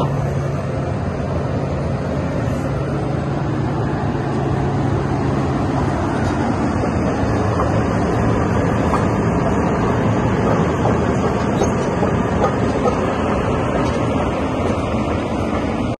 Oh.